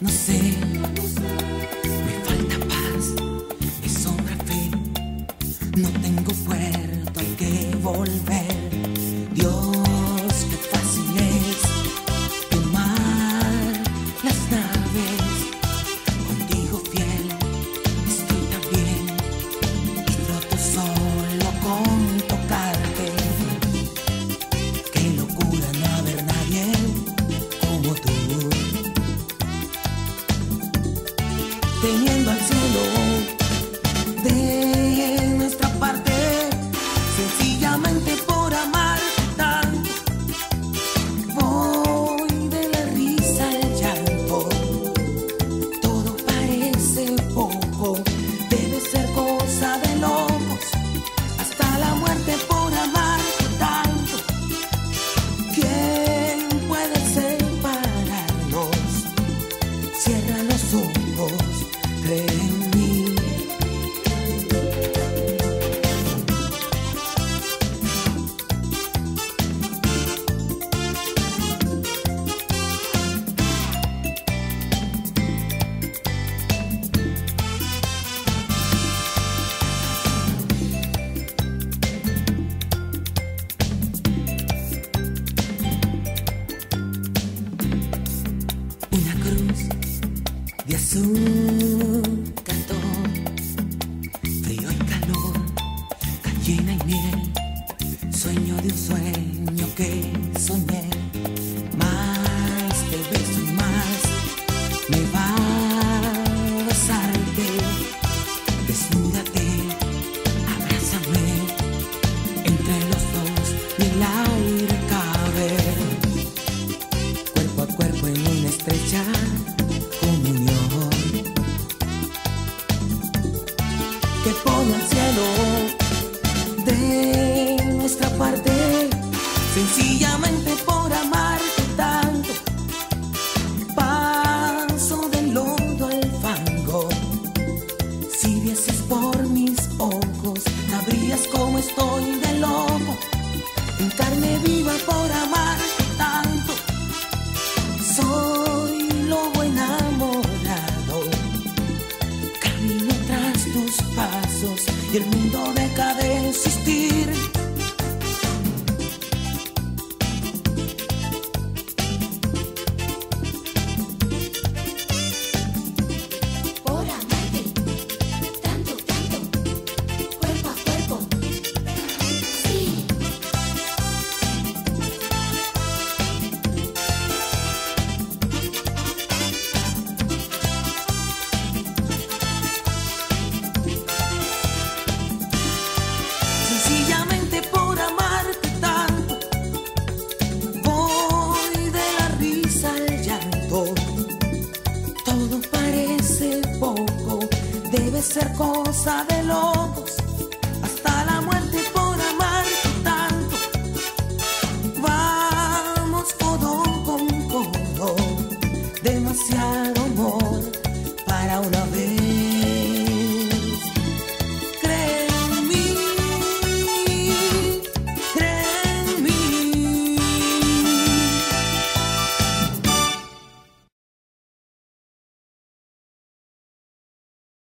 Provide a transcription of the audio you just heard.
No sé, me falta paz, me sobra fe, no tengo puerto al que volver. Ojos, azul cartón, frío y calor, gallina y miel, sueño de un sueño que soñé. Más te beso más me va a besarte. Desnúdate, que pone al cielo. De nuestra parte sencillamente por amarte tanto paso del lodo al fango. Si vieses por mis ojos sabrías cómo estoy de loco. En carne viva por amarte tanto soy y el mundo deja hace poco. Debe ser cosa de locos. Hasta la muerte por amarte tanto. Vamos codo con codo. Demasiado amor para una vez.